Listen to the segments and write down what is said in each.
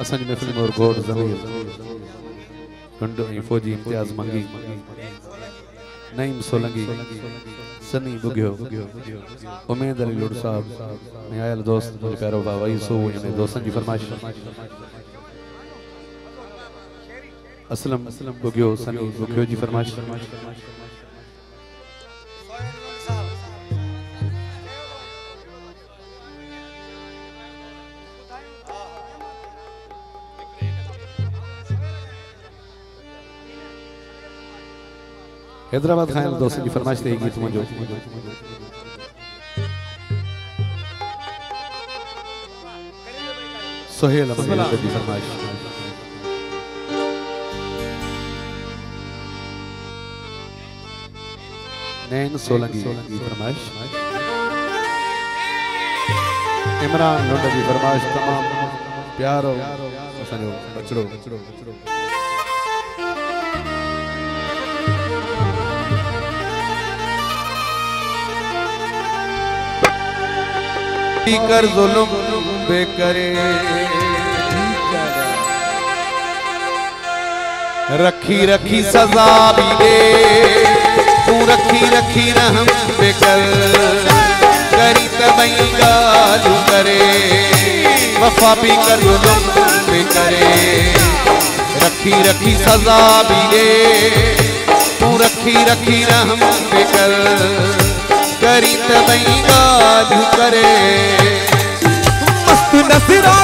असांजी महफ़िल में और घोड़ ज़मीर ढूंढ ऐं फ़ौजी इम्तियाज़ मंगी। नईम सोलंगी। सनी बुगियो। उमेद अली लुड़ साहब ऐं आयल दोस्त मुंहिंजो प्यारो भाउ वई सो ऐं दोस्तनि जी फरमाइश। असलम बुगियो, सनी बुगियो जी फरमाइश। हैदराबाद खान दोस्त की फरमाइश थी गीत मुझे सोहेल की फरमाइश। नैन सोलंकी की फरमाइश। इमरान लोड की फरमाइश तमाम प्यारो असांजो बचड़ो कर जुल्म बेकरे। रखी रखी सजा भी दे। तू रखी रखी रहम बेकर। करी तबई गालू करे। वफा भी कर जुल्म बेकरे। रखी रखी सजा भी दे। तू रखी रखी रहम बेकर। करी तबई गालू करे। virar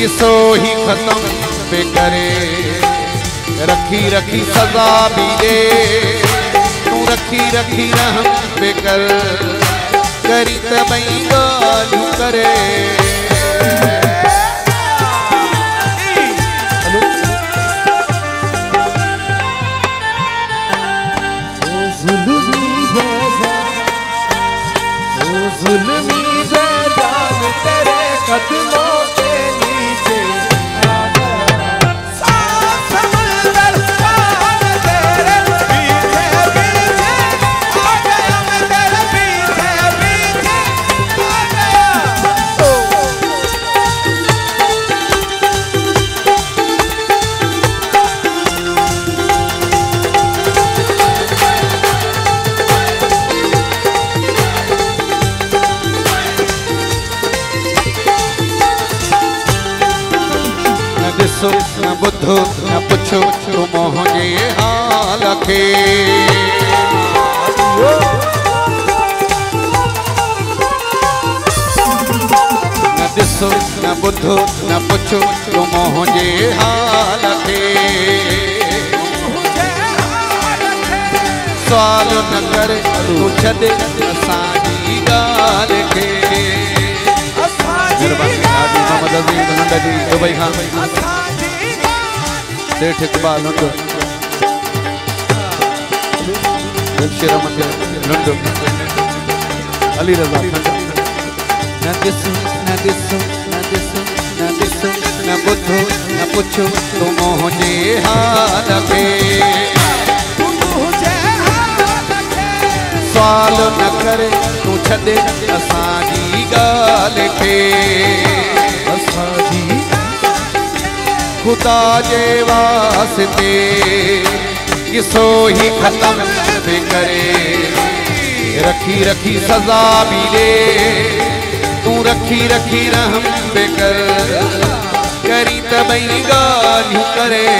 किसो ही खत्म पे करे। रखी रखी सजा भी दे। तू रखी रखी रहम पे कर। करी तबई गालू करे। ॾिसो न ॿुधो न पुछो मुंहिंजे हाल खे न ॾिसो न ॿुधो न पुछो, तूं मुंहिंजे हाल मुझे सुवाल न कर तूं छॾे असांजी ॻाल्हि खे दुबई खां सेठ इकबाल लुंड दिलशेर अहमद लुंड अली रज़ा न ॾिसो न ॾिसो न ॾिसो न ॾिसो न ॿुधो न पुछो तूं मुंहिंजे हाल खे सुवाल न करे, तूं छॾे असांजी ॻाल्हि खे खुदा जे वास्ते, किसो ही खत्म करे। रखी रखी सजा दे तू रखी रखी रहम पे कर। करी तबई गाली करे।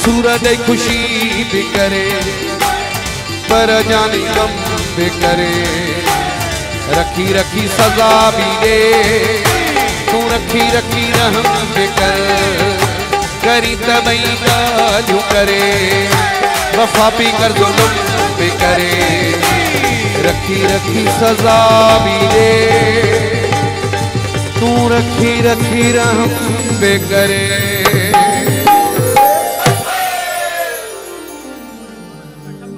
सूरत खुशी भी करे, पर जानी गम भी करे। रखी रखी सजा भी दे, तू रखी रखी रहम भी कर। करी तबई गालियूं करे, वफा भी कर, जुल्म भी करे। रखी रखी सजा भी दे, तू रखी रखी रहम भी करे।